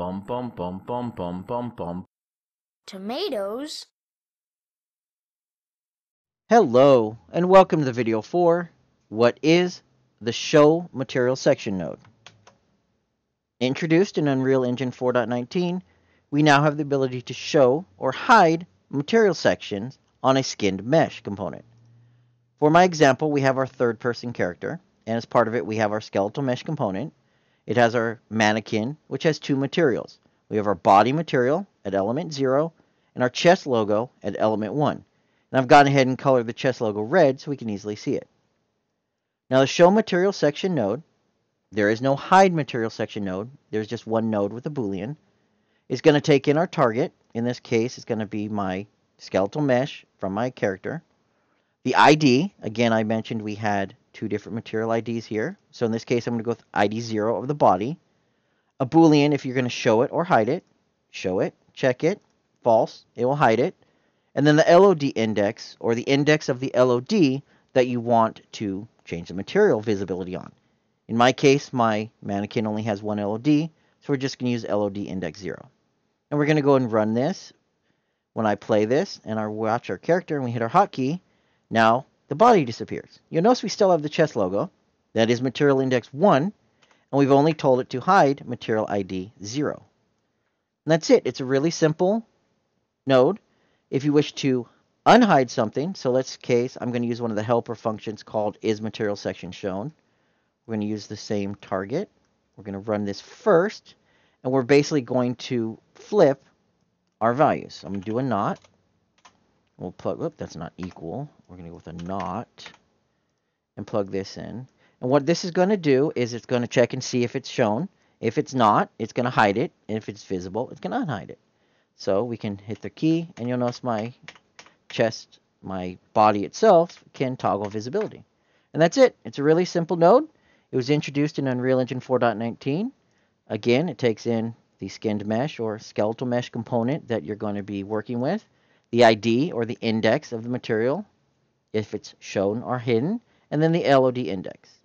Bum bum bum bum bum bum bum. Tomatoes? Hello, and welcome to video 4. What is the Show Material Section node? Introduced in Unreal Engine 4.19, we now have the ability to show or hide material sections on a skinned mesh component. For my example, we have our third person character, and as part of it, we have our skeletal mesh component. It has our mannequin, which has two materials. We have our body material at element 0 and our chest logo at element 1. And I've gone ahead and colored the chest logo red so we can easily see it. Now the show material section node, there is no hide material section node. There's just one node with a boolean. Is going to take in our target. In this case, it's going to be my skeletal mesh from my character. The ID, again, I mentioned we had two different material IDs here. So in this case, I'm going to go with ID 0 of the body. A boolean if you're going to show it or hide it. Show it, check it, false, it will hide it. And then the LOD index, or the index of the LOD that you want to change the material visibility on. In my case, my mannequin only has one LOD, so we're just going to use LOD index 0. And we're going to go and run this. When I play this and I watch our character and we hit our hotkey, now the body disappears. You'll notice we still have the chest logo. That is material index 1, and we've only told it to hide material ID 0. And that's it. It's a really simple node. If you wish to unhide something, so let's case, I'm going to use one of the helper functions called is material section shown. We're going to use the same target. We're going to run this first, and we're basically going to flip our values. So I'm going to do a not. We'll plug, whoop, that's not equal. We're going to go with a not and plug this in. And what this is going to do is it's going to check and see if it's shown. If it's not, it's going to hide it. And if it's visible, it's going to unhide it. So we can hit the key, and you'll notice my chest, my body itself, can toggle visibility. And that's it. It's a really simple node. It was introduced in Unreal Engine 4.19. Again, it takes in the skinned mesh or skeletal mesh component that you're going to be working with the ID or the index of the material, if it's shown or hidden, and then the LOD index.